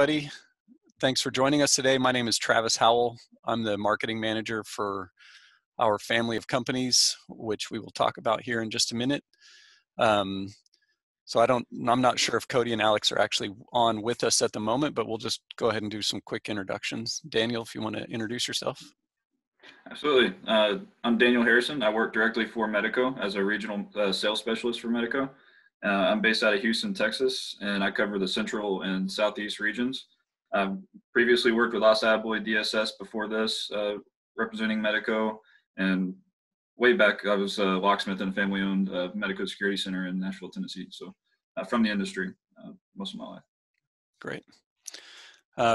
everybody. Thanks for joining us today. My name is Travis Howell. I'm the marketing manager for our family of companies, which we will talk about here in just a minute. Um, so I don't, I'm not sure if Cody and Alex are actually on with us at the moment, but we'll just go ahead and do some quick introductions. Daniel, if you want to introduce yourself. Absolutely. Uh, I'm Daniel Harrison. I work directly for Medeco as a regional uh, sales specialist for Medeco. Uh, I'm based out of Houston, Texas, and I cover the central and southeast regions. I've previously worked with ASSA ABLOY DSS before this, uh, representing Medeco, and way back I was a locksmith and a family-owned uh, Medeco Security Center in Nashville, Tennessee. So uh, from the industry most of my life. Great.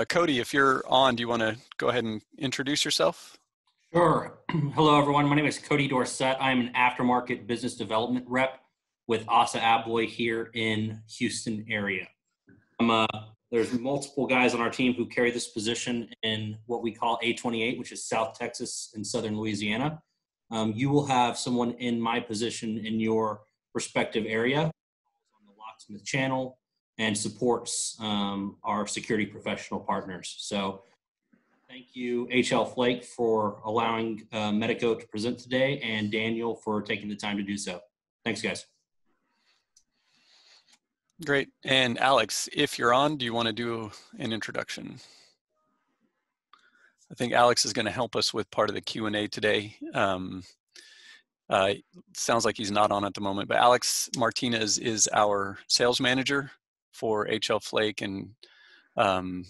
Cody, if you're on, do you want to go ahead and introduce yourself? Sure. Hello, everyone. My name is Cody Dorsett. I'm an aftermarket business development rep with ASSA ABLOY here in Houston area. Uh, there's multiple guys on our team who carry this position in what we call A28, which is South Texas and Southern Louisiana. Um, you will have someone in my position in your respective area on the locksmith channel and supports um, our security professional partners. So Thank you, HL Flake, for allowing uh, Medeco to present today and Daniel for taking the time to do so. Thanks, guys. Great. And Alex, if you're on, do you want to do an introduction? I think Alex is going to help us with part of the Q&A today. Um, uh, sounds like he's not on at the moment, but Alex Martinez is our sales manager for HL Flake and um,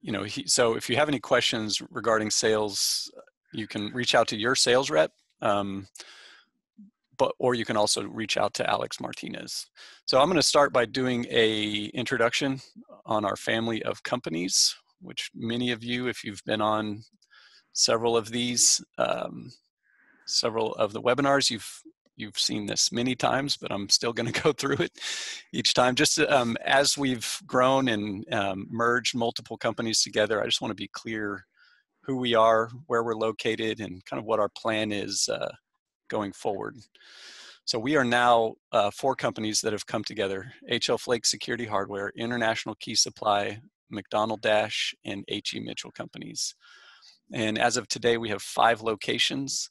you know, he, so if you have any questions regarding sales, you can reach out to your sales rep, um, but or you can also reach out to Alex Martinez. So I'm going to start by doing a introduction on our family of companies, which many of you, if you've been on several of these, um, several of the webinars, you've you've seen this many times, but I'm still going to go through it each time. Just um, as we've grown and um, merged multiple companies together, I just want to be clear who we are, where we're located, and kind of what our plan is uh, going forward. So we are now uh, four companies that have come together: HL Flake Security Hardware, International Key Supply, McDonald Dash, and HE Mitchell Companies. And as of today, we have five locations.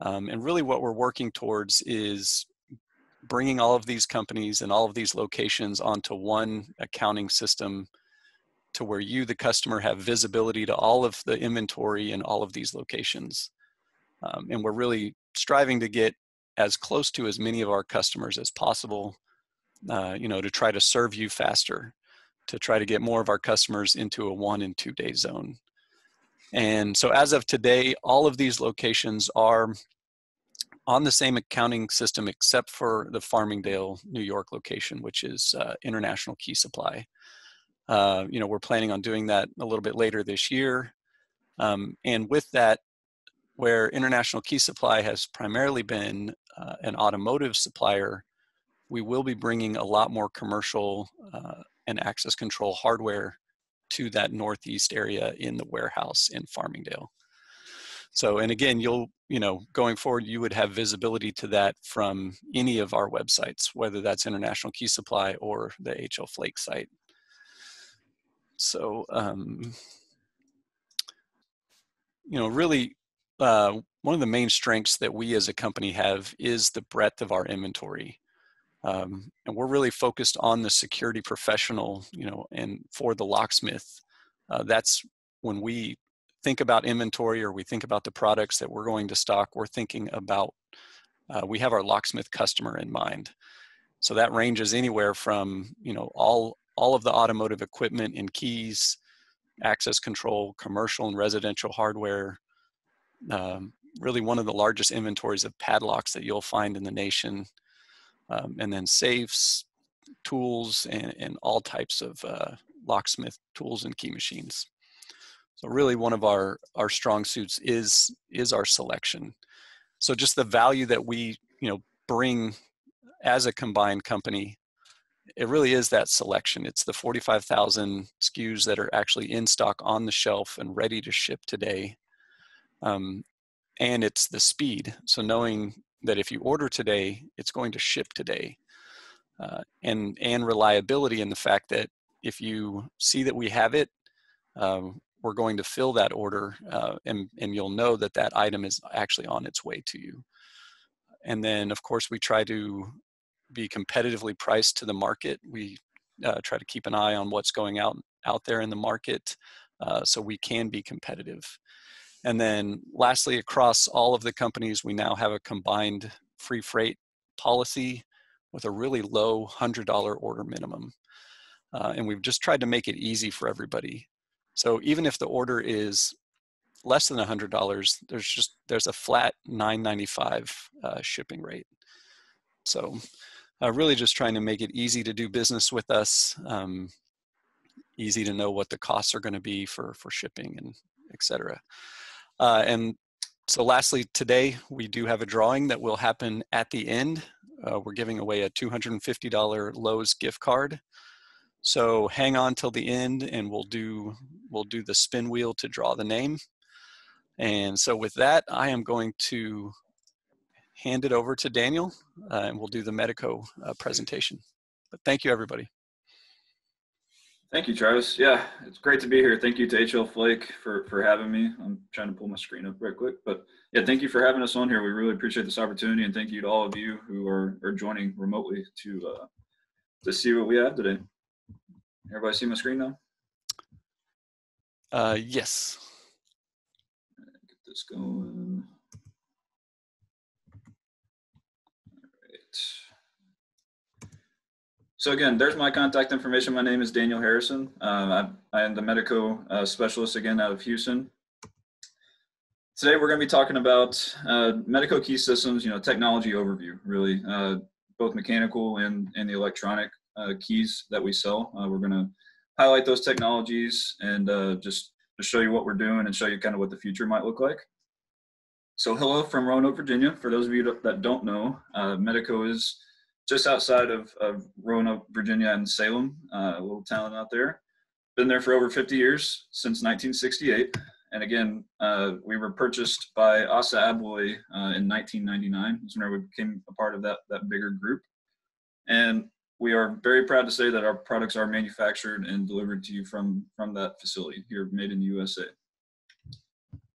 Um, and really what we're working towards is bringing all of these companies and all of these locations onto one accounting system to where you, the customer, have visibility to all of the inventory in all of these locations. Um, and we're really striving to get as close to as many of our customers as possible, uh, you know, to try to serve you faster, to try to get more of our customers into a one and two day zone. And so as of today, all of these locations are on the same accounting system except for the Farmingdale, New York location, which is uh, International Key Supply. Uh, you know, we're planning on doing that a little bit later this year. Um, and with that, where International Key Supply has primarily been uh, an automotive supplier, we will be bringing a lot more commercial uh, and access control hardware to that northeast area in the warehouse in Farmingdale. So, and again, you'll, you know, going forward, you would have visibility to that from any of our websites, whether that's International Key Supply or the HL Flake site. So, um, you know, really, uh, one of the main strengths that we as a company have is the breadth of our inventory. Um, and we're really focused on the security professional, you know, and for the locksmith. Uh, that's when we think about inventory or we think about the products that we're going to stock, we're thinking about, uh, we have our locksmith customer in mind. So that ranges anywhere from, you know, all, all of the automotive equipment and keys, access control, commercial and residential hardware, um, really one of the largest inventories of padlocks that you'll find in the nation um, and then safes, tools, and, and all types of uh, locksmith tools and key machines. So really one of our, our strong suits is, is our selection. So just the value that we, you know, bring as a combined company, it really is that selection. It's the 45,000 SKUs that are actually in stock on the shelf and ready to ship today. Um, and it's the speed. So knowing that if you order today, it's going to ship today. Uh, and, and reliability in the fact that if you see that we have it, um, we're going to fill that order uh, and, and you'll know that that item is actually on its way to you. And then of course we try to be competitively priced to the market. We uh, try to keep an eye on what's going out out there in the market uh, so we can be competitive. And then lastly, across all of the companies, we now have a combined free freight policy with a really low $100 order minimum. Uh, and we've just tried to make it easy for everybody. So even if the order is less than $100, there's just, there's a flat 995 uh, shipping rate. So uh, really just trying to make it easy to do business with us, um, easy to know what the costs are gonna be for, for shipping and et cetera. Uh, and so lastly, today we do have a drawing that will happen at the end. Uh, we're giving away a $250 Lowe's gift card. So hang on till the end and we'll do, we'll do the spin wheel to draw the name. And so with that, I am going to hand it over to Daniel uh, and we'll do the Medeco uh, presentation. But thank you, everybody. Thank you, Travis. Yeah, it's great to be here. Thank you to HL Flake for, for having me. I'm trying to pull my screen up right quick, but yeah, thank you for having us on here. We really appreciate this opportunity, and thank you to all of you who are, are joining remotely to uh, to see what we have today. Everybody see my screen now? Uh, yes. Get this going. So again, there's my contact information. My name is Daniel Harrison. Uh, I, I, am the Medeco uh, specialist again out of Houston. Today we're going to be talking about uh, Medeco key systems, you know, technology overview, really, uh, both mechanical and, and the electronic uh, keys that we sell. Uh, we're going to highlight those technologies and just to show you what we're doing and show you kind of what the future might look like. So hello from Roanoke, Virginia. For those of you that don't know, Medeco is just outside of, of Roanoke, Virginia, and Salem, uh, a little town out there. Been there for over 50 years, since 1968. And again, uh, we were purchased by ASSA ABLOY uh, in 1999. That's when we became a part of that, that bigger group. And we are very proud to say that our products are manufactured and delivered to you from, from that facility here, made in the USA.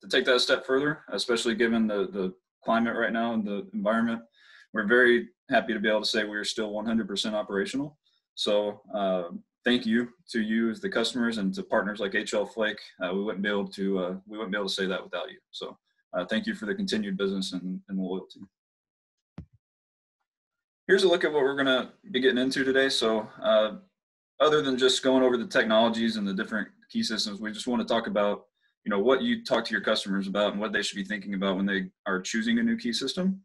To take that a step further, especially given the, the climate right now and the environment, we're very happy to be able to say we're still 100% operational. So uh, thank you to you as the customers and to partners like HL Flake. Uh, we wouldn't be able to uh, we wouldn't be able to say that without you. So uh, thank you for the continued business and, and loyalty. Here's a look at what we're going to be getting into today. So uh, other than just going over the technologies and the different key systems, we just want to talk about you know what you talk to your customers about and what they should be thinking about when they are choosing a new key system.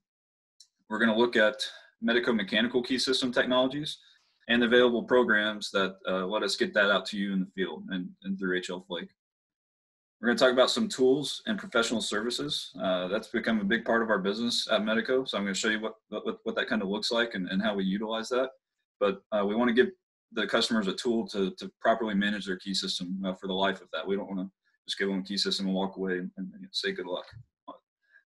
We're going to look at Medeco-mechanical key system technologies and available programs that uh, let us get that out to you in the field and, and through HL Flake. We're going to talk about some tools and professional services. Uh, that's become a big part of our business at Medeco. So I'm going to show you what, what, what that kind of looks like and, and how we utilize that. But uh, we want to give the customers a tool to, to properly manage their key system uh, for the life of that. We don't want to just give them a key system and walk away and, and say good luck.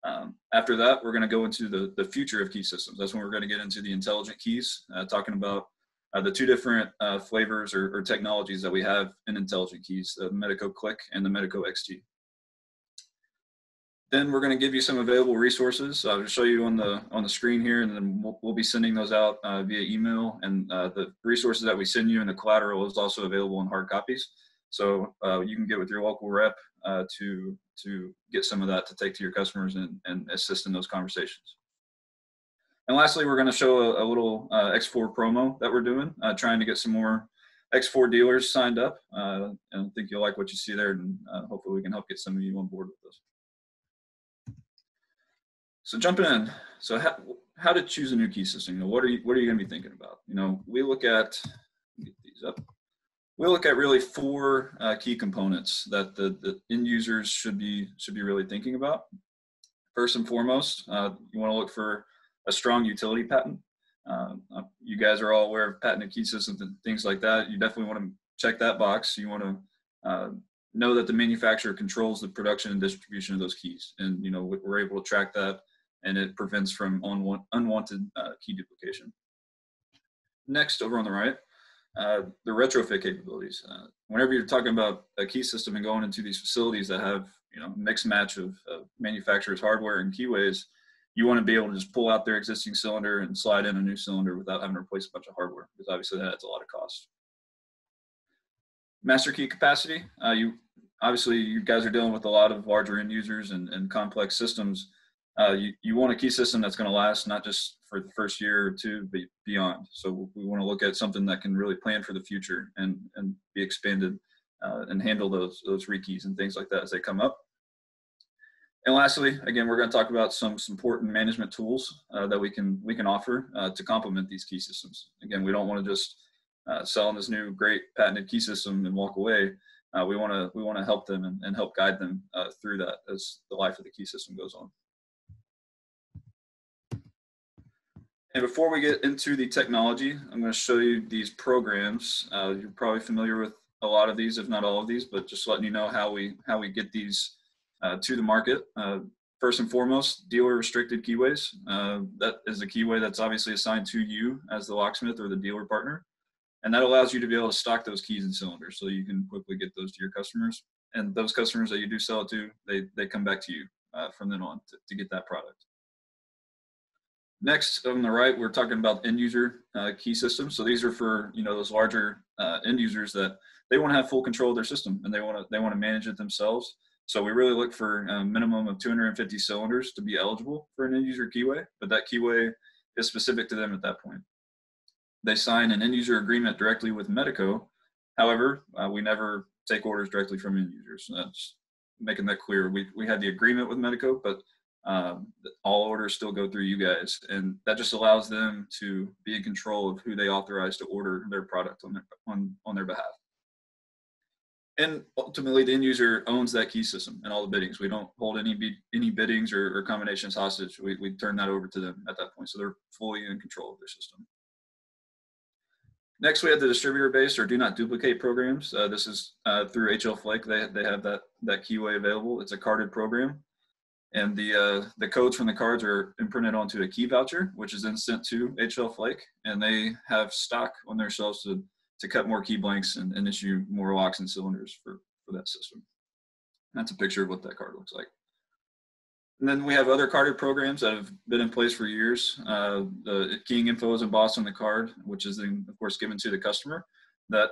Um, after that, we're going to go into the, the future of key systems. That's when we're going to get into the intelligent keys, uh, talking about uh, the two different uh, flavors or, or, technologies that we have in intelligent keys, the Medeco Click and the Medeco XT. Then we're going to give you some available resources. I'll show you on the on the screen here, and then we'll, we'll be sending those out uh, via email. And uh, the resources that we send you and the collateral is also available in hard copies. So uh, you can get with your local rep to to get some of that to take to your customers and, and assist in those conversations. And lastly, we're going to show a, a little uh, X4 promo that we're doing, uh, trying to get some more X4 dealers signed up. Uh, and I think you'll like what you see there, and uh, hopefully we can help get some of you on board with this. So jumping in, so how, how to choose a new key system? You know, what are you what are you going to be thinking about? You know, we look at get these up we look at really four uh, key components that the, the end users should be should be really thinking about. First and foremost, uh, you want to look for a strong utility patent. Uh, uh, you guys are all aware of patented key systems and things like that. You definitely want to check that box. You want to uh, know that the manufacturer controls the production and distribution of those keys, and you know we're able to track that, and it prevents from unwanted uh, key duplication. Next, over on the right, uh, the retrofit capabilities. Uh, whenever you're talking about a key system and going into these facilities that have you know mixed match of, of manufacturers' hardware and keyways, you want to be able to just pull out their existing cylinder and slide in a new cylinder without having to replace a bunch of hardware because obviously that adds a lot of cost. Master key capacity. Uh, you obviously you guys are dealing with a lot of larger end users and, and complex systems. Uh, you, you want a key system that's going to last not just for the first year or two, but beyond. So we want to look at something that can really plan for the future and, and be expanded uh, and handle those, those rekeys and things like that as they come up. And lastly, again, we're going to talk about some, some important management tools uh, that we can we can offer uh, to complement these key systems. Again, we don't want to just uh, sell them this new great patented key system and walk away. We want to we want to help them and, and help guide them through that as the life of the key system goes on. And before we get into the technology, I'm going to show you these programs. Uh, you're probably familiar with a lot of these, if not all of these, but just letting you know how we how we get these uh, to the market. Uh, first and foremost, dealer restricted keyways. Uh, that is a keyway that's obviously assigned to you as the locksmith or the dealer partner. And that allows you to be able to stock those keys and cylinders so you can quickly get those to your customers. And those customers that you do sell it to, they, they come back to you uh, from then on to, to get that product. Next on the right, we're talking about end user uh, key systems. So these are for you know those larger uh, end users that they want to have full control of their system and they want to they want to manage it themselves. So we really look for a minimum of 250 cylinders to be eligible for an end user keyway, but that keyway is specific to them at that point. They sign an end user agreement directly with Medeco. However, uh, we never take orders directly from end users. That's making that clear. We, we had the agreement with Medeco, but um, all orders still go through you guys. And that just allows them to be in control of who they authorize to order their product on their, on, on their behalf and ultimately the end user owns that key system and all the biddings. We don't hold any any biddings or, or, combinations hostage. We, we turn that over to them at that point. So they're fully in control of their system. Next, we have the distributor based or do not duplicate programs. Uh, this is uh, through HL Flake. They, they have that, that keyway available. It's a carded program. And the, uh, the codes from the cards are imprinted onto a key voucher, which is then sent to HL Flake. And they have stock on their shelves to to cut more key blanks and, and issue more locks and cylinders for, for that system. That's a picture of what that card looks like. And then we have other carded programs that have been in place for years. Uh, the keying info is embossed on the card, which is then, of course, given to the customer. That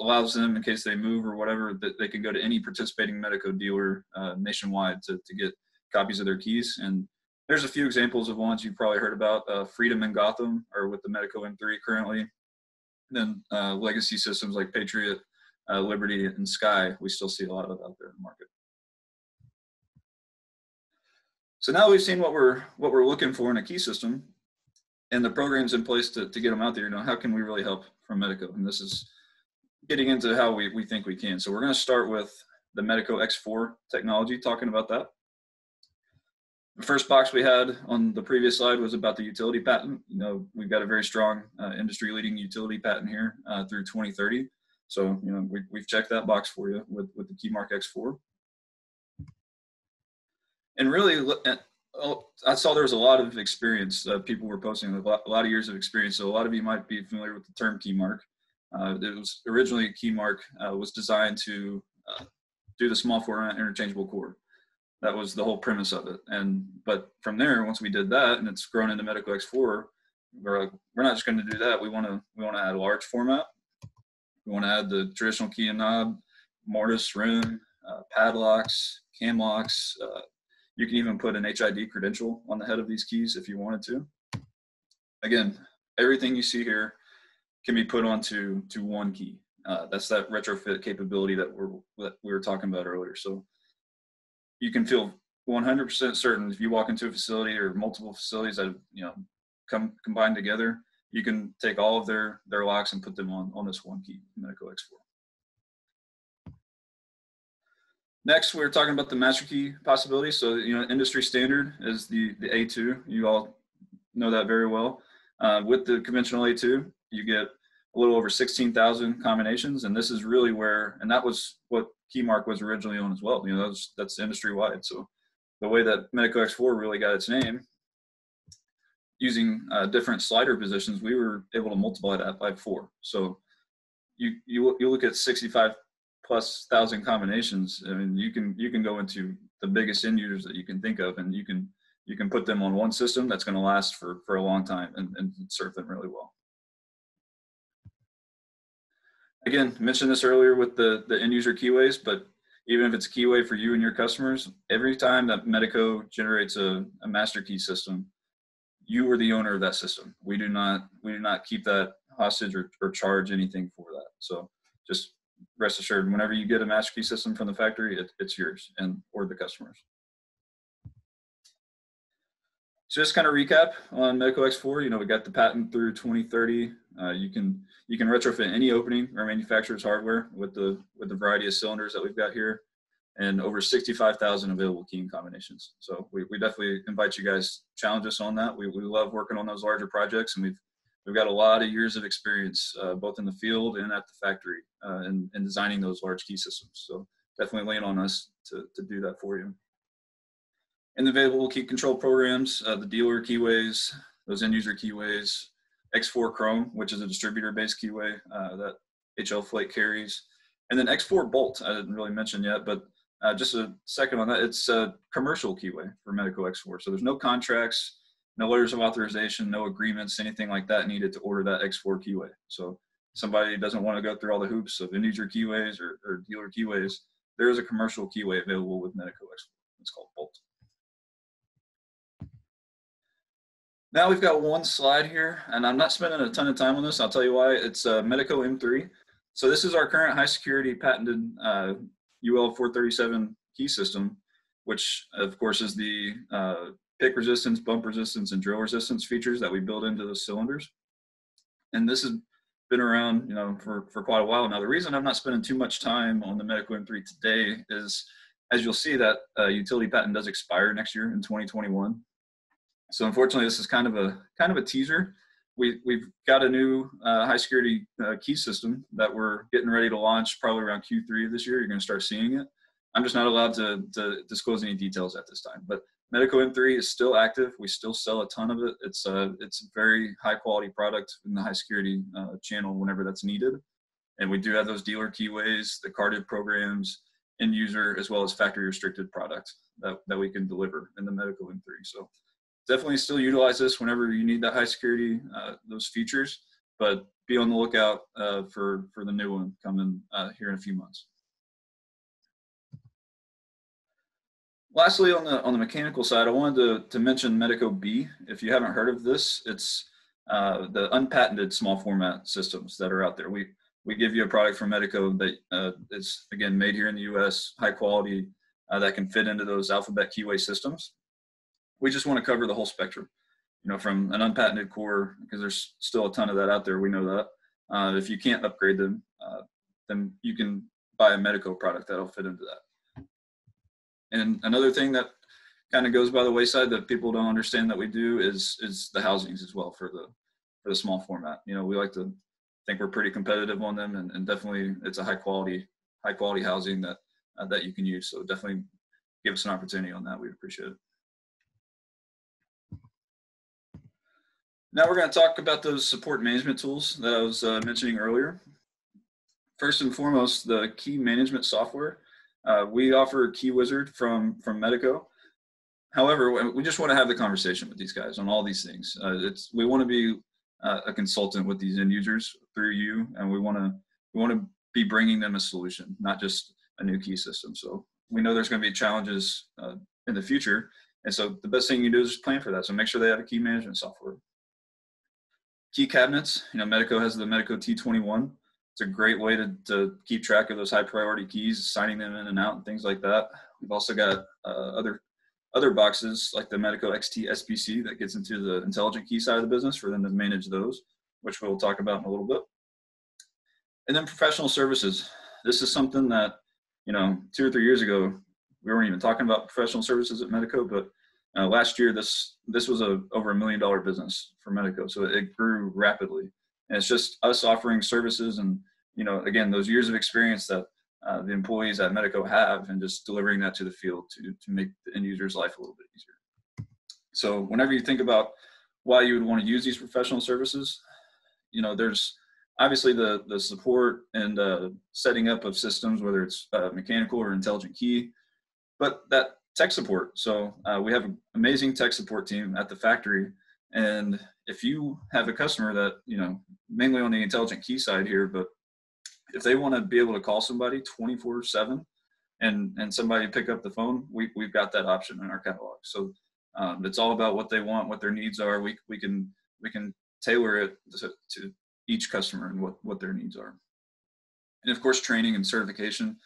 allows them, in case they move or whatever, that they can go to any participating Medeco dealer uh, nationwide to, to get copies of their keys. And there's a few examples of ones you've probably heard about. Uh, Freedom and Gotham are with the Medeco M3 currently then uh, legacy systems like Patriot, uh, Liberty, and Sky, we still see a lot of out there in the market. So now we've seen what we're what we're looking for in a key system, and the programs in place to, to get them out there. You know, how can we really help from Medeco? And this is getting into how we, we think we can. So we're going to start with the Medeco X4 technology, talking about that. The first box we had on the previous slide was about the utility patent. You know, we've got a very strong uh, industry-leading utility patent here uh, through 2030. So, you know, we, we've checked that box for you with, with the Keymark X4. And really, oh, I saw there was a lot of experience. Uh, people were posting a lot, a lot, of years of experience. So a lot of you might be familiar with the term Keymark. Uh, it was originally Keymark uh, was designed to uh, do the small format interchangeable core that was the whole premise of it. And but from there, once we did that, and it's grown into Medeco X4, we're like, we're not just going to do that. We want to we want to add large format. We want to add the traditional key and knob, mortise, room uh, padlocks, cam locks. Uh, you can even put an HID credential on the head of these keys if you wanted to. Again, everything you see here can be put onto to one key. Uh, that's that retrofit capability that we're that we were talking about earlier. So you can feel 100% certain if you walk into a facility or multiple facilities that you know come combined together, you can take all of their their locks and put them on on this one key, Medeco X4. Next, we're talking about the master key possibility. So, you know, industry standard is the the A2. You all know that very well. Uh, with the conventional A2, you get a little over 16,000 combinations, and this is really where, and that was what Keymark was originally on as well. You know, that's that's industry wide. So the way that Medeco X4 really got its name, using uh, different slider positions, we were able to multiply that by four. So you you you look at 65 plus thousand combinations. I mean, you can you can go into the biggest end users that you can think of, and you can you can put them on one system that's going to last for for a long time and, and serve them really well. Again, mentioned this earlier with the the end user keyways, but even if it's a keyway for you and your customers, every time that Medeco generates a, a master key system, you are the owner of that system. We do not we do not keep that hostage or, or charge anything for that. So just rest assured, whenever you get a master key system from the factory, it, it's yours and or the customers. So just kind of recap on Medeco X4, you know, we got the patent through 2030. Uh, you can you can retrofit any opening or manufacturer's hardware with the with the variety of cylinders that we've got here and over 65,000 available keying combinations. So we, we definitely invite you guys challenge us on that. We, we love working on those larger projects and we've we've got a lot of years of experience uh, both in the field and at the factory uh, in, in designing those large key systems. So definitely lean on us to, to do that for you. In the available key control programs, uh, the dealer keyways, those end user keyways, X4 Chrome, which is a distributor based keyway uh, that HL Flake carries, and then X4 Bolt, I didn't really mention yet, but uh, just a second on that, it's a commercial keyway for Medeco X4. So there's no contracts, no letters of authorization, no agreements, anything like that needed to order that X4 keyway. So somebody doesn't want to go through all the hoops of end user keyways or, or dealer keyways, there is a commercial keyway available with Medeco X4. It's called Bolt. Now we've got one slide here, and I'm not spending a ton of time on this. I'll tell you why. It's uh, Medeco M3. So this is our current high security patented uh, UL 437 key system, which of course is the uh, pick resistance, bump resistance, and drill resistance features that we build into the cylinders. And this has been around, you know, for, for quite a while now. The reason I'm not spending too much time on the Medeco M3 today is, as you'll see, that uh, utility patent does expire next year in 2021. So unfortunately, this is kind of a kind of a teaser. We we've got a new uh, high security uh, key system that we're getting ready to launch probably around Q3 of this year. You're going to start seeing it. I'm just not allowed to, to disclose any details at this time. But Medeco M3 is still active. We still sell a ton of it. It's a it's a very high quality product in the high security uh, channel whenever that's needed. And we do have those dealer keyways, the carded programs, end user, as well as factory restricted products that, that we can deliver in the Medeco M3. So definitely still utilize this whenever you need that high security, uh, those features, but be on the lookout uh, for, for the new one coming uh, here in a few months. Lastly, on the on the mechanical side, I wanted to, to mention Medeco B. If you haven't heard of this, it's uh, the unpatented small format systems that are out there. We we give you a product from Medeco that uh, is again made here in the U.S., high quality, uh, that can fit into those alphabet keyway systems we just want to cover the whole spectrum, you know, from an unpatented core, because there's still a ton of that out there. We know that. Uh, if you can't upgrade them, uh, then you can buy a Medeco product that'll fit into that. And another thing that kind of goes by the wayside that people don't understand that we do is is the housings as well for the for the small format. You know, we like to think we're pretty competitive on them, and, and definitely it's a high quality high quality housing that uh, that you can use. So definitely give us an opportunity on that. We'd appreciate it. Now we're going to talk about those support management tools that I was uh, mentioning earlier. First and foremost, the key management software. Uh, we offer Key Wizard from, from Medeco. However, we just want to have the conversation with these guys on all these things. Uh, it's, we want to be uh, a consultant with these end users through you, and we want to we want to be bringing them a solution, not just a new key system. So we know there's going to be challenges uh, in the future, and so the best thing you do is plan for that. So make sure they have a key management software key cabinets. You know, Medeco has the Medeco T21. It's a great way to, to keep track of those high priority keys, signing them in and out, and things like that. We've also got uh, other other boxes like the Medeco XT SPC that gets into the intelligent key side of the business for them to manage those, which we'll talk about in a little bit. And then professional services. This is something that, you know, two or three years ago, we weren't even talking about professional services at Medeco, but uh, last year, this this was a over a million dollar business for Medeco, so it grew rapidly. And it's just us offering services, and you know, again, those years of experience that uh, the employees at Medeco have, and just delivering that to the field to to make the end user's life a little bit easier. So whenever you think about why you would want to use these professional services, you know, there's obviously the the support and uh, setting up of systems, whether it's uh, mechanical or intelligent key, but that tech support. So uh, we have an amazing tech support team at the factory, and if you have a customer that you know mainly on the intelligent key side here, but if they want to be able to call somebody 24 7 and and somebody pick up the phone we, we've got that option in our catalog. So um, it's all about what they want what their needs are. We, we can we can tailor it to, to each customer and what what their needs are. And of course training and certification.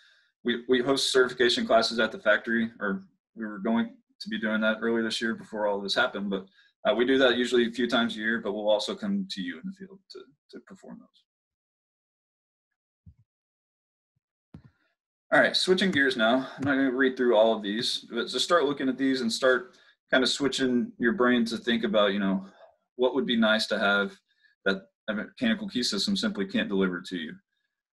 We, we host certification classes at the factory or we were going to be doing that earlier this year before all this happened but uh, we do that usually a few times a year but we'll also come to you in the field to, to perform those All right, switching gears now. I'm not going to read through all of these, but just start looking at these and start kind of switching your brain to think about, you know, what would be nice to have that a mechanical key system simply can't deliver to you.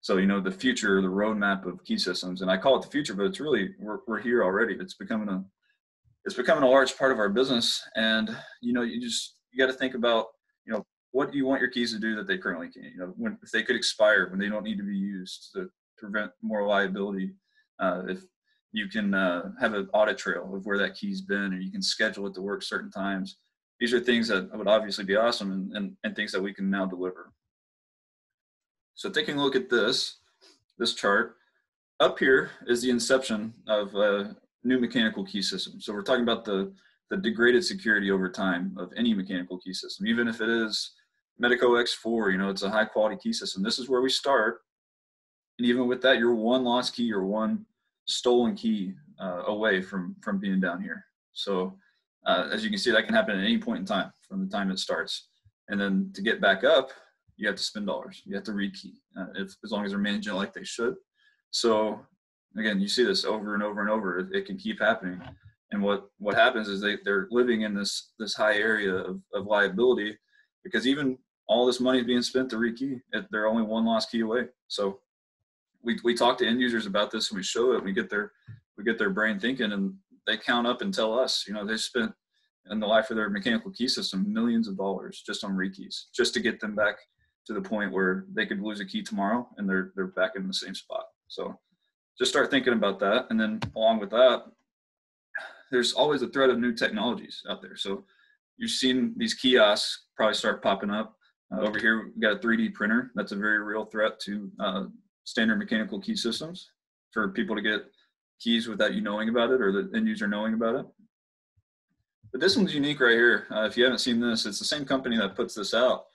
So, you know, the future, the roadmap of key systems, and I call it the future, but it's really we're, we're here already. It's becoming a it's becoming a large part of our business, and you know, you just you got to think about, you know, what do you want your keys to do that they currently can't? You know, when if they could expire, when they don't need to be used, to prevent more liability. Uh, if you can uh, have an audit trail of where that key's been, or you can schedule it to work certain times. These are things that would obviously be awesome and, and, and things that we can now deliver. So taking a look at this, this chart, up here is the inception of a new mechanical key system. So we're talking about the, the degraded security over time of any mechanical key system, even if it is Medeco X4, you know, it's a high quality key system. This is where we start and even with that, you're one lost key or one stolen key uh, away from from being down here. So uh, as you can see, that can happen at any point in time from the time it starts. And then to get back up, you have to spend dollars. You have to rekey, uh, if, as long as they're managing it like they should. So again, you see this over and over and over. It, it can keep happening. And what what happens is they they're living in this this high area of, of liability because even all this money is being spent to rekey, it, they're only one lost key away. So we, we talk to end users about this and we show it we get their we get their brain thinking and they count up and tell us you know they spent in the life of their mechanical key system millions of dollars just on rekeys just to get them back to the point where they could lose a key tomorrow and they're they're back in the same spot so just start thinking about that and then along with that there's always a threat of new technologies out there so you've seen these kiosks probably start popping up uh, over here we've got a 3d printer that's a very real threat to uh, standard mechanical key systems for people to get keys without you knowing about it or the end user knowing about it. But this one's unique right here. Uh, if you haven't seen this, it's the same company that puts this out.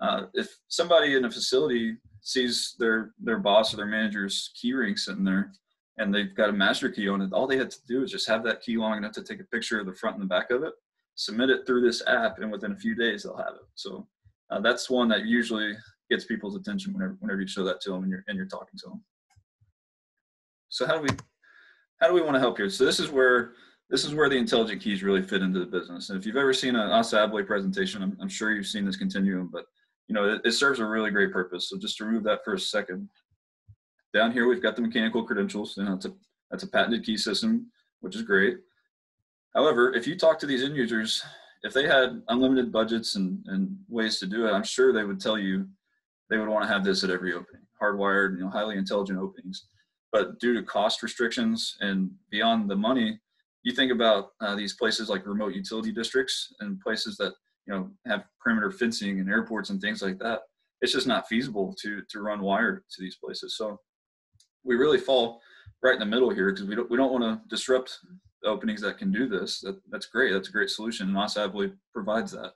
Uh, if somebody in a facility sees their their boss or their manager's key ring sitting there and they've got a master key on it, all they had to do is just have that key long enough to take a picture of the front and the back of it, submit it through this app, and within a few days they'll have it. So uh, that's one that usually gets people's attention whenever whenever you show that to them and you're and you're talking to them. So how do we how do we want to help here? So this is where this is where the intelligent keys really fit into the business. And if you've ever seen an ASSA ABLOY presentation, I'm, I'm, sure you've seen this continuum, but you know it, it serves a really great purpose. So just to remove that for a second, down here we've got the mechanical credentials, and that's a that's a patented key system, which is great. However, if you talk to these end users, if they had unlimited budgets and, and ways to do it, I'm sure they would tell you they would want to have this at every opening, hardwired, you know, highly intelligent openings. But due to cost restrictions and beyond the money, you think about uh, these places like remote utility districts and places that you know have perimeter fencing and airports and things like that. It's just not feasible to to run wire to these places. So we really fall right in the middle here because we don't we don't want to disrupt the openings that can do this. That, that's great. That's a great solution, and ASSA ABLOY provides that.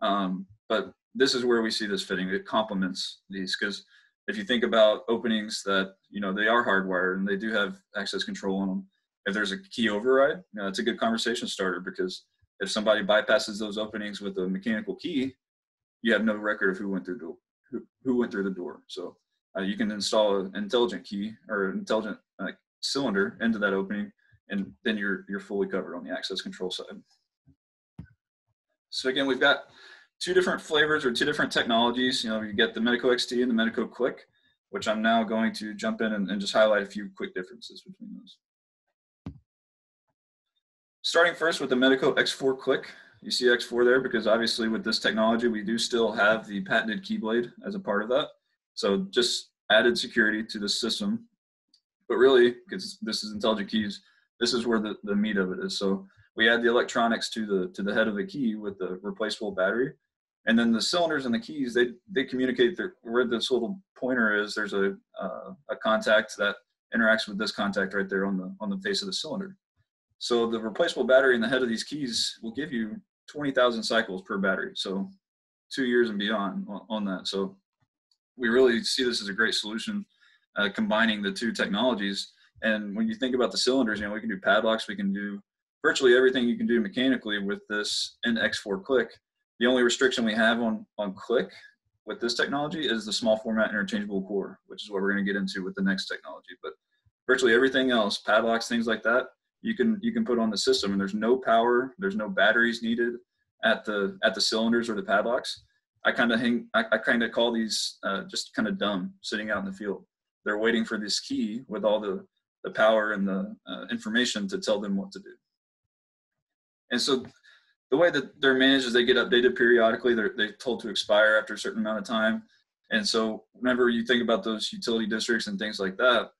Um, but this is where we see this fitting. It complements these because if you think about openings that you know they are hardwired and they do have access control on them, if there's a key override, you know, it's a good conversation starter because if somebody bypasses those openings with a mechanical key, you have no record of who went through the who, who went through the door. So uh, you can install an intelligent key or intelligent uh, cylinder into that opening, and then you're you're fully covered on the access control side. So again, we've got two different flavors or two different technologies. You know, you get the Medeco XT and the Medeco Click, which I'm now going to jump in and, and just highlight a few quick differences between those. Starting first with the Medeco X4 Click. You see X4 there because obviously with this technology, we do still have the patented keyblade as a part of that. So just added security to the system. But really, because this is intelligent keys, this is where the, the meat of it is. So we add the electronics to the to the head of the key with the replaceable battery. And then the cylinders and the keys, they they communicate where this little pointer is. There's a uh, a contact that interacts with this contact right there on the on the face of the cylinder. So the replaceable battery in the head of these keys will give you 20,000 cycles per battery. So two years and beyond on, that. So we really see this as a great solution, uh, combining the two technologies. And when you think about the cylinders, you know, we can do padlocks, we can do virtually everything you can do mechanically with this NX4 click. The only restriction we have on, on click with this technology is the small format interchangeable core, which is what we're going to get into with the next technology. But virtually everything else, padlocks, things like that, you can you can put on the system, and there's no power, there's no batteries needed at the at the cylinders or the padlocks. I kind of hang, I, I kind of call these uh, just kind of dumb, sitting out in the field. They're waiting for this key with all the the power and the uh, information to tell them what to do. And so the way that they're managed is they get updated periodically. They're, they're told to expire after a certain amount of time. And so whenever you think about those utility districts and things like that,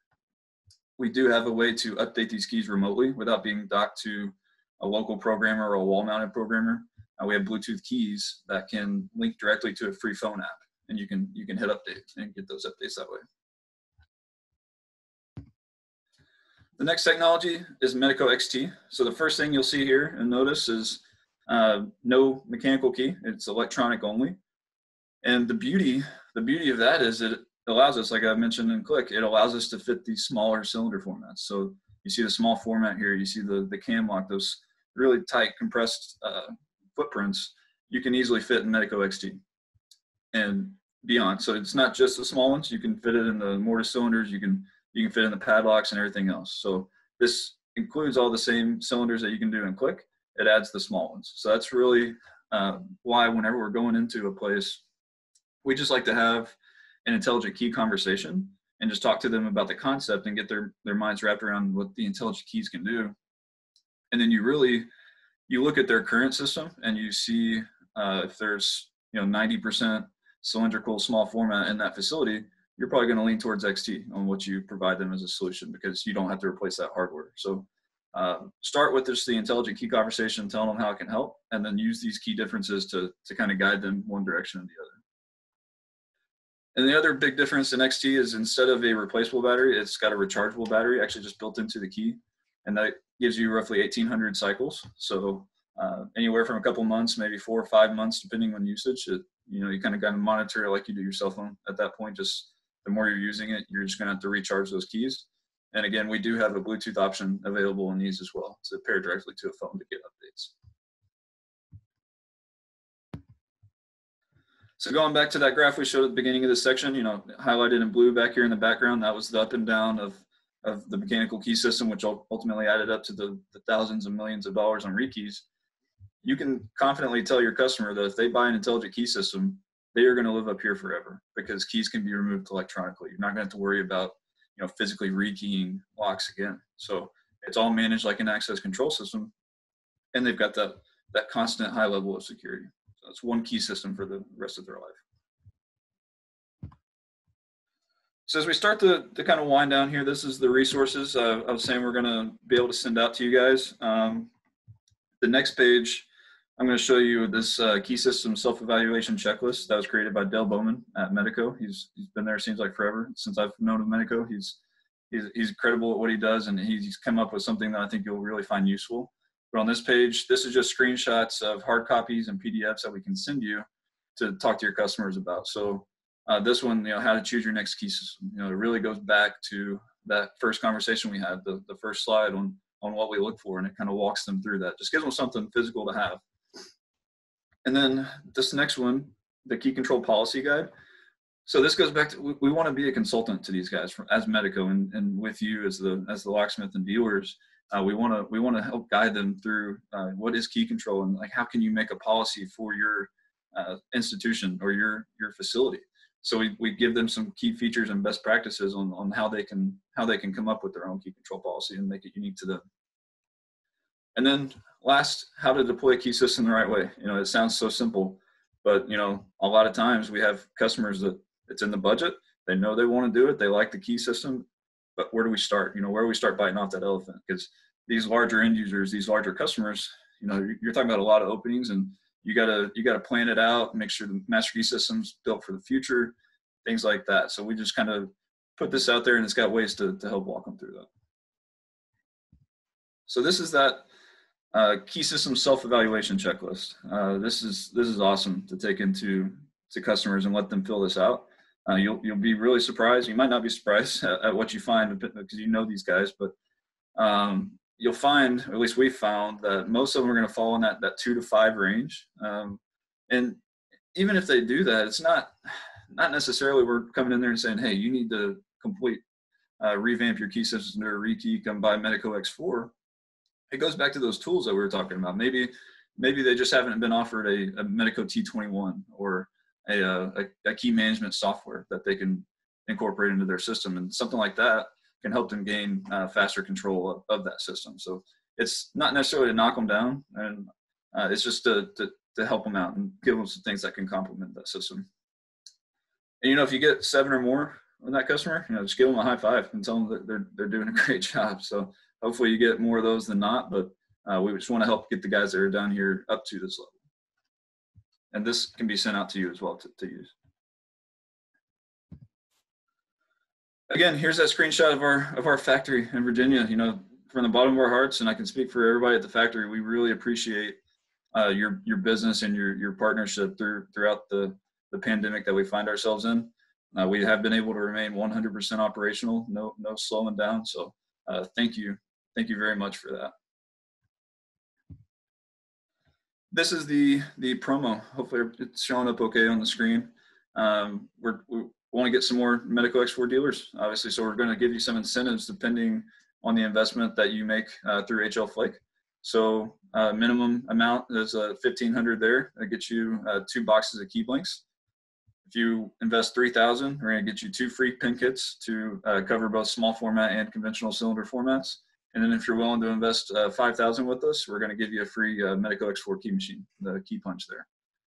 we do have a way to update these keys remotely without being docked to a local programmer or a wall mounted programmer. Uh, we have Bluetooth keys that can link directly to a free phone app and you can you can hit update and get those updates that way. The next technology is Medeco XT. So the first thing you'll see here and notice is uh, no mechanical key. It's electronic only. And the beauty, the beauty of that is it allows us, like I mentioned in Click, it allows us to fit these smaller cylinder formats. So you see the small format here. You see the the cam lock, those really tight compressed uh, footprints. You can easily fit in Medeco XT and beyond. So it's not just the small ones. You can fit it in the mortise cylinders. You can you can fit in the padlocks and everything else. So this includes all the same cylinders that you can do in Click it adds the small ones. So that's really uh, why whenever we're going into a place, we just like to have an intelligent key conversation and just talk to them about the concept and get their their minds wrapped around what the intelligent keys can do. And then you really you look at their current system and you see uh, if there's you know 90% cylindrical small format in that facility, you're probably going to lean towards XT on what you provide them as a solution because you don't have to replace that hardware. So uh, start with just the intelligent key conversation, telling them how it can help, and then use these key differences to, to kind of guide them one direction or the other. And the other big difference in XT is instead of a replaceable battery, it's got a rechargeable battery actually just built into the key. And that gives you roughly 1800 cycles. So uh, anywhere from a couple months, maybe four or five months, depending on usage. It, you know, you kind of got to monitor it like you do your cell phone at that point. Just the more you're using it, you're just going to have to recharge those keys. And again, we do have a Bluetooth option available in these as well to pair directly to a phone to get updates. So going back to that graph we showed at the beginning of this section, you know, highlighted in blue back here in the background, that was the up and down of, of the mechanical key system, which ultimately added up to the, the thousands and millions of dollars on rekeys. You can confidently tell your customer that if they buy an intelligent key system, they are going to live up here forever because keys can be removed electronically. You're not going to have to worry about you know, physically rekeying locks again. So it's all managed like an access control system, and they've got that that constant high level of security. So it's one key system for the rest of their life. So as we start to, to kind of wind down here, this is the resources uh, I was saying we're going to be able to send out to you guys. Um, the next page I'm going to show you this uh, key system self-evaluation checklist that was created by Dale Bowman at Medeco. He's he's been there seems like forever since I've known of Medeco. He's he's he's incredible at what he does, and he's come up with something that I think you'll really find useful. But on this page, this is just screenshots of hard copies and PDFs that we can send you to talk to your customers about. So uh, this one, you know, how to choose your next key system. You know, it really goes back to that first conversation we had, the the first slide on on what we look for, and it kind of walks them through that. Just gives them something physical to have. And then this next one, the key control policy guide. So this goes back to we, we want to be a consultant to these guys from, as Medeco and, and with you as the as the locksmith and dealers. Uh, we want to we want to help guide them through uh, what is key control and like how can you make a policy for your uh, institution or your your facility. So we, we give them some key features and best practices on, on how they can how they can come up with their own key control policy and make it unique to them. And then last, how to deploy a key system the right way. You know, it sounds so simple, but you know, a lot of times we have customers that It's in the budget. They know they want to do it. They like the key system, but where do we start? You know, where do we start biting off that elephant? Because these larger end users, these larger customers, you know, you're talking about a lot of openings, and you gotta you gotta plan it out, make sure the master key system's built for the future, things like that. So we just kind of put this out there, and it's got ways to to help walk them through that. So this is that uh, key system self-evaluation checklist. Uh, this is this is awesome to take into to customers and let them fill this out. Uh, you'll you'll be really surprised. You might not be surprised at, at what you find because you know these guys, but um, you'll find, at least we found, that most of them are going to fall in that that two to five range. Um, and even if they do that, it's not not necessarily we're coming in there and saying, hey, you need to complete uh, revamp your key system to a rekey, come buy Medeco X4. It goes back to those tools that we were talking about. Maybe maybe they just haven't been offered a, a Medeco T21 or a, uh, a, a, key management software that they can incorporate into their system and something like that can help them gain uh, faster control of, of, that system. So it's not necessarily to knock them down and uh, it's just to, to, to, help them out and give them some things that can complement that system. And you know if you get seven or more on that customer you know just give them a high five and tell them that they're, they're doing a great job. So hopefully you get more of those than not but uh, we just want to help get the guys that are down here up to this level and this can be sent out to you as well to, to use. Again, here's that screenshot of our of our factory in Virginia. You know, from the bottom of our hearts, and I can speak for everybody at the factory. We really appreciate uh, your your business and your your partnership through throughout the the pandemic that we find ourselves in. Uh, we have been able to remain 100% operational, no no slowing down. So uh, thank you, thank you very much for that this is the the promo. Hopefully, it's showing up okay on the screen. Um, we're, we want to get some more Medeco X4 dealers, obviously. So we're going to give you some incentives depending on the investment that you make uh, through HL Flake. So uh, minimum amount is uh, 1500 there. That gets you uh, two boxes of key blanks. If you invest 3000 we're going to get you two free pin kits to uh, cover both small format and conventional cylinder formats. And then if you're willing to invest uh, 5000 with us, we're going to give you a free uh, Medeco X4 key machine, the key punch there.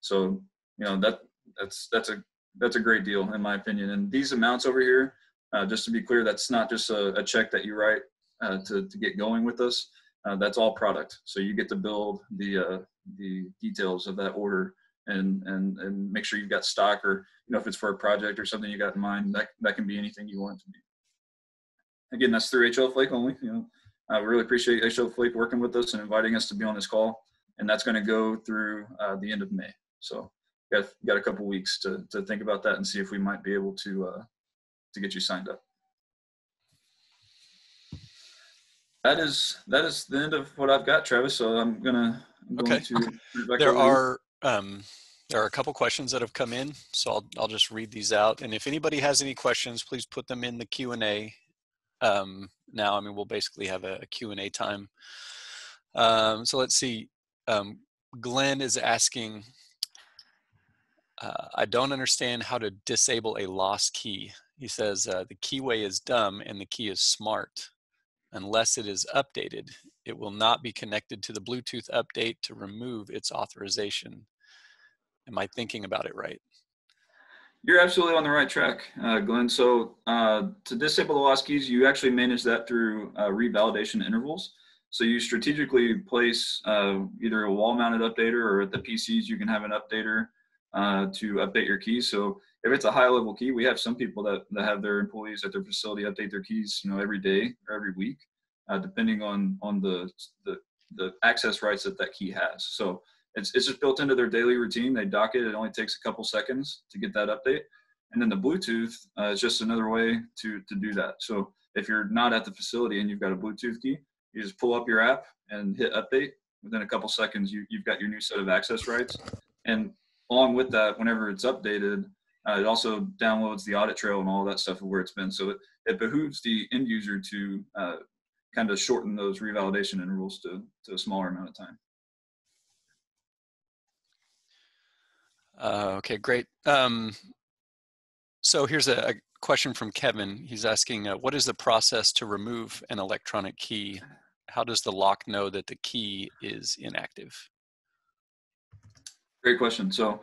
So, you know, that that's that's a that's a great deal in my opinion. And these amounts over here, uh, just to be clear, that's not just a, a check that you write uh, to, to get going with us. Uh, that's all product. So you get to build the uh, the details of that order and and and make sure you've got stock or you know if it's for a project or something you got in mind that that can be anything you want it to be. Again, that's through HL Flake only. You know, uh, we really appreciate HL Flake working with us and inviting us to be on this call. And that's going to go through uh, the end of May. So got got a couple weeks to to think about that and see if we might be able to uh, to get you signed up. That is that is the end of what I've got, Travis. So I'm gonna. I'm okay. To there are um, there are a couple questions that have come in, so I'll I'll just read these out. And if anybody has any questions, please put them in the Q and A um, now. I mean, we'll basically have a, a Q&A time. Um, so let's see. Um, Glenn is asking, uh, I don't understand how to disable a lost key. He says uh, the keyway is dumb and the key is smart. Unless it is updated, it will not be connected to the Bluetooth update to remove its authorization. Am I thinking about it right? You're absolutely on the right track, uh, Glenn. So uh, to disable the lost keys, you actually manage that through uh, revalidation intervals. So you strategically place uh, either a wall-mounted updater or at the PCs you can have an updater uh, to update your keys. So if it's a high-level key, we have some people that, that have their employees at their facility update their keys, you know, every day or every week, uh, depending on on the, the the access rights that that key has. So it's, it's just built into their daily routine. They dock it. It only takes a couple seconds to get that update. And then the Bluetooth uh, is just another way to, to do that. So if you're not at the facility and you've got a Bluetooth key, you just pull up your app and hit update. Within a couple seconds, you, you've got your new set of access rights. And along with that, whenever it's updated, uh, it also downloads the audit trail and all that stuff of where it's been. So it, it behooves the end user to uh, kind of shorten those revalidation intervals to, to a smaller amount of time. Uh, okay, great. Um, so here's a, a, question from Kevin. He's asking, uh, what is the process to remove an electronic key? How does the lock know that the key is inactive? Great question. So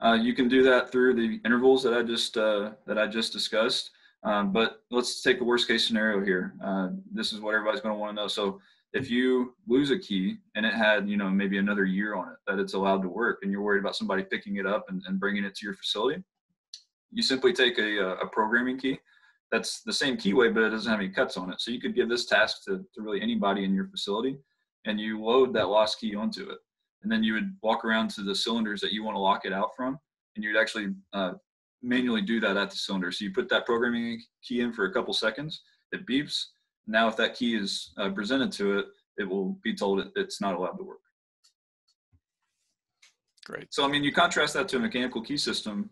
Uh, you can do that through the intervals that I just uh, that I just discussed. Um, but let's take a worst case scenario here. Uh, this is what everybody's going to want to know. So if you lose a key and it had you know maybe another year on it that it's allowed to work, and you're worried about somebody picking it up and, and bringing it to your facility, you simply take a, a programming key that's the same keyway, but it doesn't have any cuts on it. So you could give this task to, to really anybody in your facility and you load that lost key onto it. And then you would walk around to the cylinders that you want to lock it out from, and you'd actually uh, manually do that at the cylinder. So you put that programming key in for a couple seconds, it beeps. Now, if that key is uh, presented to it, it will be told it, it's not allowed to work. Great. So, I mean, you contrast that to a mechanical key system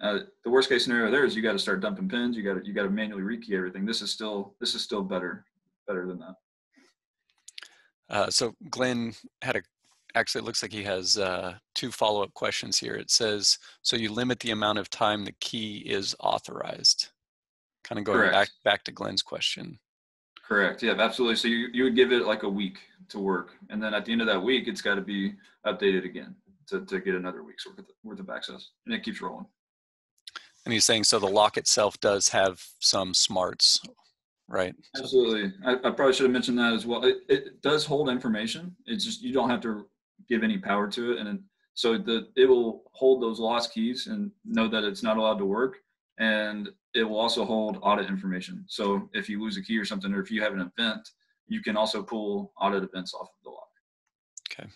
uh, the worst case scenario there is you got to start dumping pins. You got to you got to manually rekey everything. This is still this is still better better than that. Uh, so Glenn had a actually it looks like he has uh, two follow up questions here. It says so you limit the amount of time the key is authorized. Kind of going Correct. back back to Glenn's question. Correct. Yeah, absolutely. So you, you would give it like a week to work, and then at the end of that week, it's got to be updated again to, to get another week's worth of, worth of access, and it keeps rolling. And he's saying so the lock itself does have some smarts, right? Absolutely. I, I probably should have mentioned that as well. It, it does hold information. It's just you don't have to give any power to it, and it, so the it will hold those lost keys and know that it's not allowed to work, and it will also hold audit information. So if you lose a key or something, or if you have an event, you can also pull audit events off of the lock. Okay.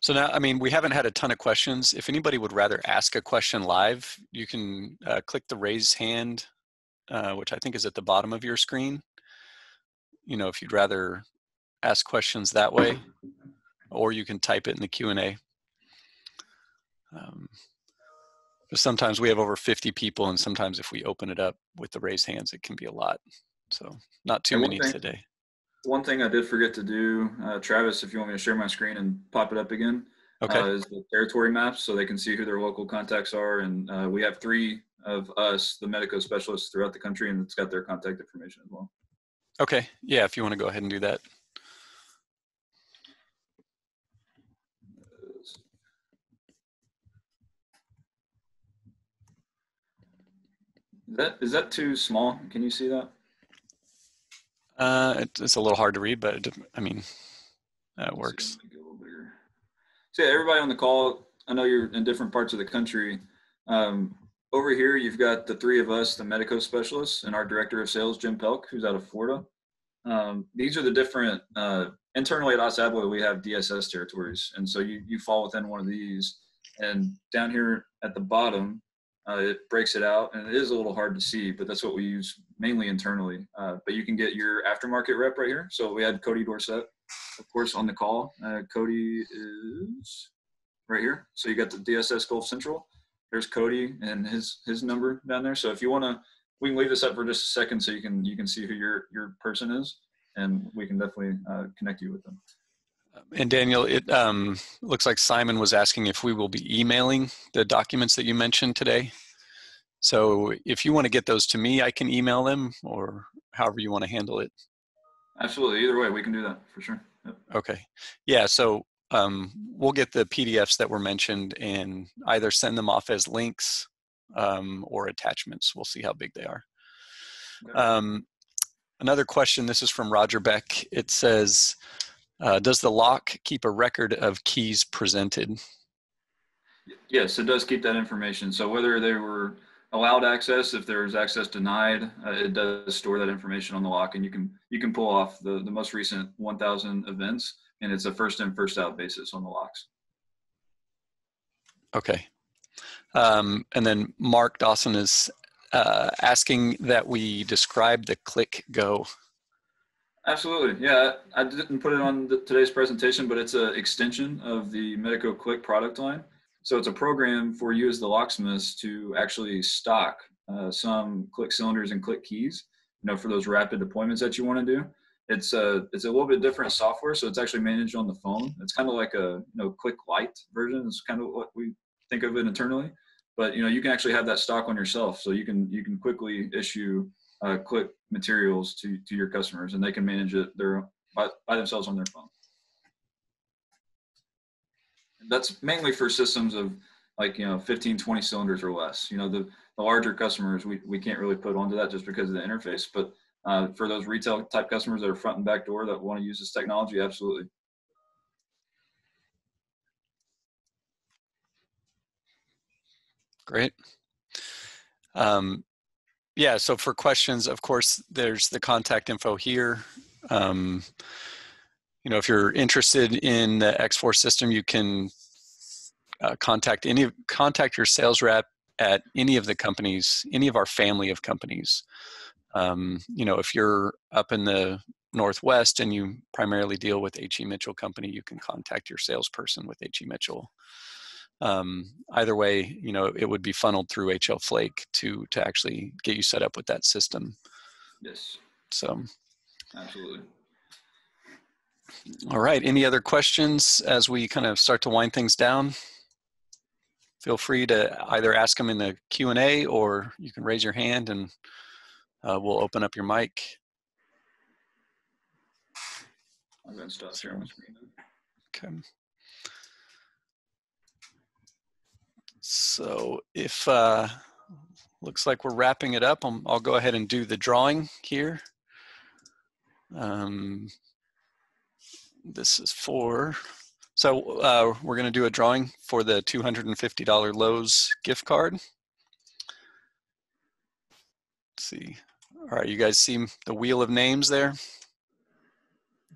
So now, I mean, we haven't had a ton of questions. If anybody would rather ask a question live, you can uh, click the raise hand, uh, which I think is at the bottom of your screen. You know, if you'd rather ask questions that way, or you can type it in the Q&A. Um, sometimes we have over 50 people, and sometimes if we open it up with the raised hands, it can be a lot. So not too many thing- today. One thing I did forget to do, uh, Travis, if you want me to share my screen and pop it up again, Okay. uh, is the territory maps so they can see who their local contacts are. And uh, we have three of us, the Medeco specialists throughout the country, and it's got their contact information as well. Okay. Yeah, if you want to go ahead and do that. Is that is that too small? Can you see that? Uh, it, it's a little hard to read, but it, I mean, that works. make it a little bigger. So yeah, everybody on the call, I know you're in different parts of the country. Um, over here, you've got the three of us, the Medeco specialists, and our director of sales, Jim Pelk, who's out of Florida. Um, these are the different uh, internally at ASSA ABLOY, we have DSS territories, and so you you fall within one of these. And down here at the bottom, uh, it breaks it out, and it is a little hard to see, but that's what we use mainly internally. Uh, but you can get your aftermarket rep right here. So we had Cody Dorset, of course, on the call. Uh, Cody is right here. So you got the DSS Gulf Central. There's Cody and his his number down there. So if you want to, we can leave this up for just a second so you can you can see who your your person is, and we can definitely uh, connect you with them. And Daniel, it um, looks like Simon was asking if we will be emailing the documents that you mentioned today. So if you want to get those to me, I can email them or however you want to handle it. Absolutely. Either way, we can do that for sure. Yep. Okay. Yeah. So um, we'll get the PDFs that were mentioned and either send them off as links um, or attachments. We'll see how big they are. Okay. Um, another question. This is from Roger Beck. It says, uh, "Does the lock keep a record of keys presented?" Yes, it does keep that information. So whether they were allowed access, if there's access denied, uh, it does store that information on the lock, and you can you can pull off the the most recent 1,000 events, and it's a first in first out basis on the locks. Okay. Um, and then Mark Dawson is uh, asking that we describe the CLIQ Go. Absolutely, yeah. I didn't put it on the, today's presentation, but it's an extension of the Medeco Click product line. So it's a program for you as the locksmiths to actually stock uh, some click cylinders and click keys. You know, for those rapid deployments that you want to do. It's a it's a little bit different software, so it's actually managed on the phone. It's kind of like a you know Click Light version. It's kind of what we think of it internally. But you know, you can actually have that stock on yourself, so you can you can quickly issue uh, click materials to to your customers, and they can manage it their by, by themselves on their phone. That's mainly for systems of like, you know, 15, 20 cylinders or less. You know, the, the larger customers, we, we can't really put onto that just because of the interface. But uh, for those retail type customers that are front and back door that want to use this technology, absolutely. Great. Um, yeah, so for questions, of course, there's the contact info here. Um, you know, if you're interested in the X4 system, you can uh, contact any contact your sales rep at any of the companies, any of our family of companies. Um, you know, if you're up in the Northwest and you primarily deal with HE Mitchell Company, you can contact your salesperson with HE Mitchell um, either way, you know, it would be funneled through HL Flake to to actually get you set up with that system. Yes. So. Absolutely. All right. Any other questions as we kind of start to wind things down? Feel free to either ask them in the Q and A, or you can raise your hand, and uh, we'll open up your mic. I'm going to stop sharing my screen. Okay. So if uh, looks like we're wrapping it up, i will go ahead and do the drawing here. Um, this is for, so uh, we're going to do a drawing for the $250 Lowe's gift card. Let's see. All right, you guys see the wheel of names there?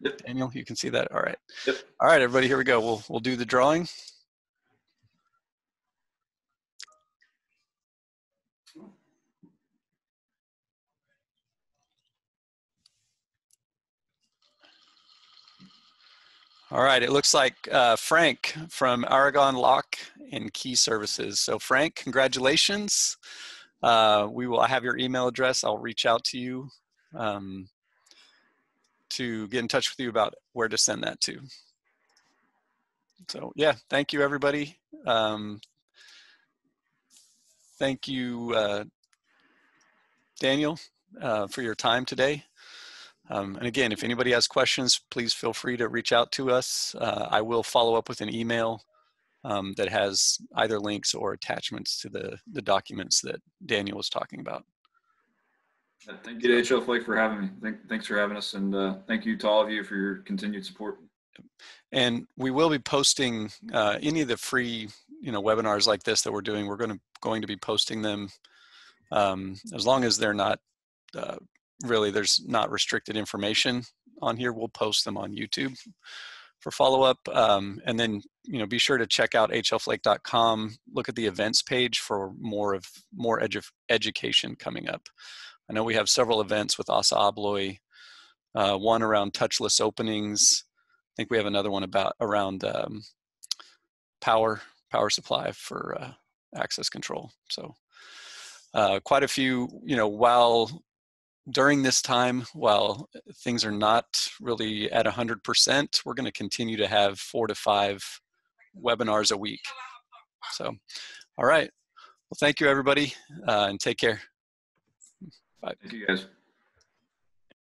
Yep. Daniel, you can see that? All right. Yep. All right, everybody, here we go. We'll, we'll do the drawing. All right, it looks like uh, Frank from Aragon Lock and Key Services. So Frank, congratulations. Uh, we will have your email address. I'll reach out to you um, to get in touch with you about where to send that to. So yeah, thank you everybody. Um, thank you, uh, Daniel, uh, for your time today. Um, and again, if anybody has questions, please feel free to reach out to us. Uh, I will follow up with an email um, that has either links or attachments to the, the documents that Daniel was talking about. thank you to HL Flake for having me. Thank, thanks for having us. And uh, thank you to all of you for your continued support. And we will be posting uh, any of the free, you know, webinars like this that we're doing. We're going to going to be posting them um, as long as they're not uh, really there's not restricted information on here. We'll post them on YouTube for follow-up. Um, and then, you know, be sure to check out hlflake.com, look at the events page for more of more edu education coming up. I know we have several events with Assa Abloy, uh, one around touchless openings. I think we have another one about around um, power, power supply for uh, access control. So uh, quite a few, you know, while during this time, while things are not really at 100%, we're going to continue to have four to five webinars a week. So, all right. Well, thank you, everybody, uh, and take care. Bye. Thank you, guys.